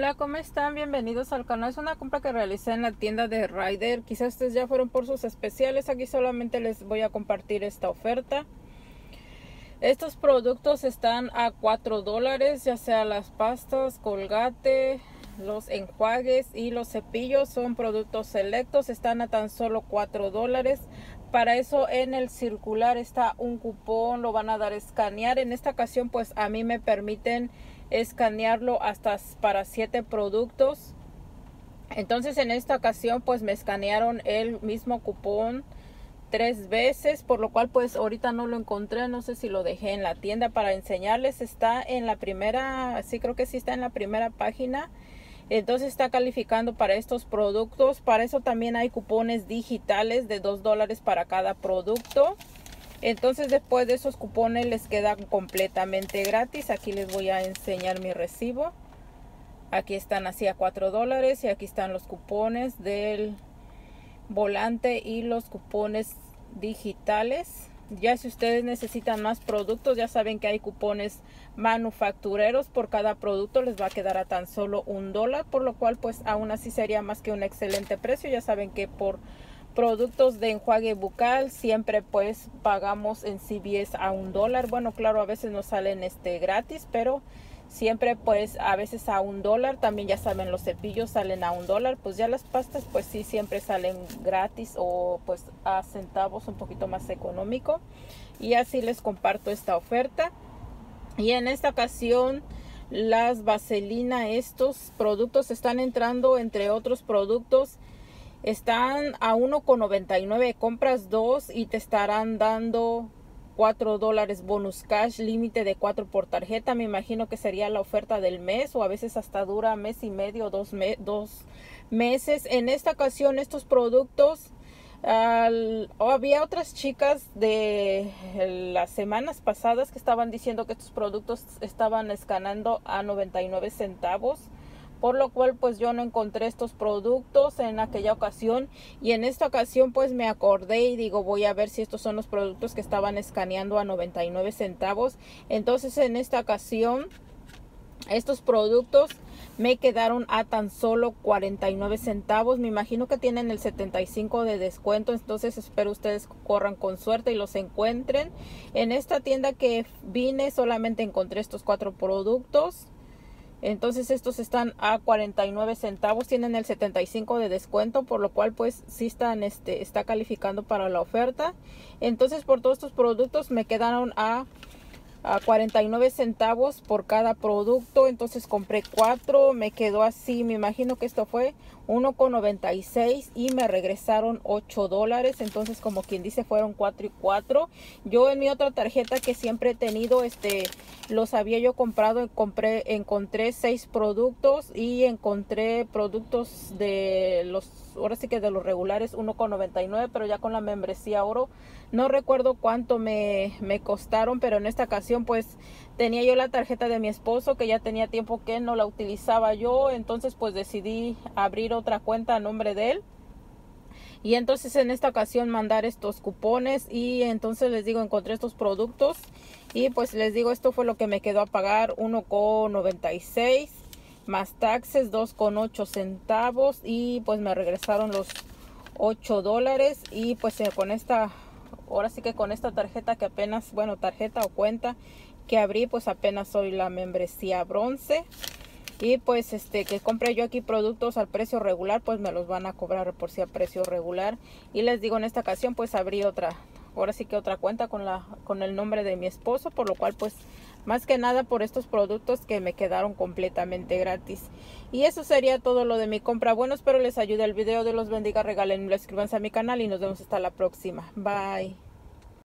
Hola, ¿cómo están? Bienvenidos al canal. Es una compra que realicé en la tienda de Ryder. Quizás ustedes ya fueron por sus especiales. Aquí solamente les voy a compartir esta oferta. Estos productos están a 4 dólares, ya sea las pastas, colgate, los enjuagues y los cepillos. Son productos selectos, están a tan solo 4 dólares. Para eso en el circular está un cupón, lo van a dar a escanear. En esta ocasión pues a mí me permiten escanearlo hasta para siete productos. Entonces en esta ocasión pues me escanearon el mismo cupón tres veces, por lo cual pues ahorita no lo encontré, no sé si lo dejé en la tienda para enseñarles, está en la primera, sí creo que sí está en la primera página, entonces está calificando para estos productos, para eso también hay cupones digitales de dos dólares para cada producto. Entonces después de esos cupones les quedan completamente gratis. Aquí les voy a enseñar mi recibo. Aquí están así a 4 dólares y aquí están los cupones del volante y los cupones digitales. Ya si ustedes necesitan más productos, ya saben que hay cupones manufactureros. Por cada producto les va a quedar a tan solo un dólar, por lo cual pues aún así sería más que un excelente precio. Ya saben que por productos de enjuague bucal siempre pues pagamos en CBS a un dólar. Bueno claro a veces nos salen este gratis pero siempre pues a veces a un dólar. También ya saben los cepillos salen a un dólar. Pues ya las pastas pues sí siempre salen gratis o pues a centavos un poquito más económico. Y así les comparto esta oferta. Y en esta ocasión las vaselina estos productos están entrando entre otros productos están a 1,99. Compras dos y te estarán dando 4 dólares bonus cash, límite de 4 por tarjeta. Me imagino que sería la oferta del mes o a veces hasta dura mes y medio, dos, dos meses. En esta ocasión estos productos, había otras chicas de las semanas pasadas que estaban diciendo que estos productos estaban escanando a 99 centavos por lo cual pues yo no encontré estos productos en aquella ocasión y en esta ocasión pues me acordé y digo voy a ver si estos son los productos que estaban escaneando a 99 centavos entonces en esta ocasión estos productos me quedaron a tan solo 49 centavos. Me imagino que tienen el 75 de descuento. Entonces espero ustedes corran con suerte y los encuentren. En esta tienda que vine solamente encontré estos cuatro productos. Entonces estos están a 49 centavos, tienen el 75 de descuento, por lo cual pues sí están, este, está calificando para la oferta. Entonces por todos estos productos me quedaron a a 49 centavos por cada producto entonces compré cuatro me quedó así me imagino que esto fue 1,96 y me regresaron 8 dólares entonces como quien dice fueron 4 y 4 yo en mi otra tarjeta que siempre he tenido este los había yo comprado compré encontré 6 productos y encontré productos de los ahora sí que de los regulares 1,99 pero ya con la membresía oro. No recuerdo cuánto me, me costaron pero en esta ocasión pues tenía yo la tarjeta de mi esposo que ya tenía tiempo que no la utilizaba yo entonces pues decidí abrir otra cuenta a nombre de él. Y entonces en esta ocasión mandar estos cupones y entonces les digo encontré estos productos y pues les digo esto fue lo que me quedó a pagar 1,96 más taxes 2,8 centavos y pues me regresaron los 8 dólares y pues eh, con esta ahora sí que con esta tarjeta que apenas bueno tarjeta o cuenta que abrí pues apenas soy la membresía bronce. Y pues este que compré yo aquí productos al precio regular pues me los van a cobrar por si a precio regular. Y les digo en esta ocasión pues abrí otra ahora sí que otra cuenta con la con el nombre de mi esposo por lo cual pues más que nada por estos productos que me quedaron completamente gratis. Y eso sería todo lo de mi compra. Bueno espero les ayude el video. De los bendiga. Regalen escribanse a mi canal y nos vemos hasta la próxima. Bye